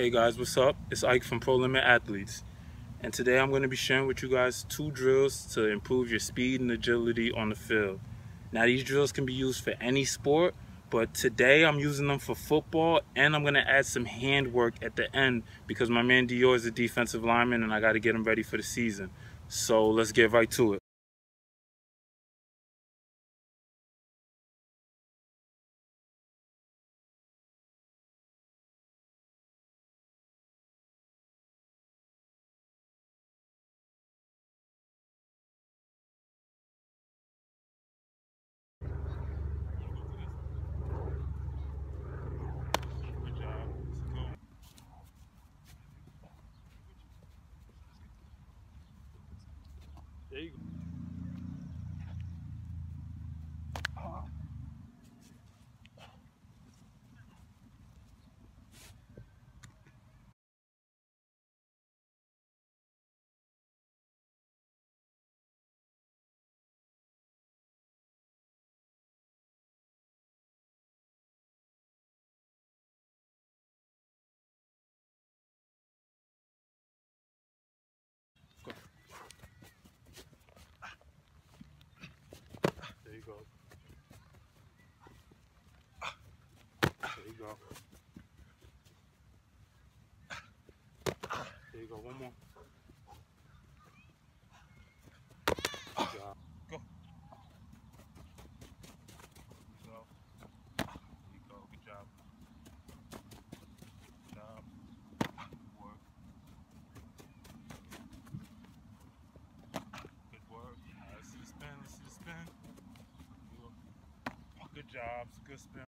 Hey guys, what's up? It's Ike from Pro Limit Athletes. And today I'm going to be sharing with you guys two drills to improve your speed and agility on the field. Now these drills can be used for any sport, but today I'm using them for football and I'm going to add some hand work at the end because my man Dior is a defensive lineman and I got to get him ready for the season. So let's get right to it. There you go. Go. There you go. There you go. One more. Good job. Go. There you go. There you go. Good job. Good job. Good work. Good work. Let's see the spin. Let's see the spin. Good job. It's a good spin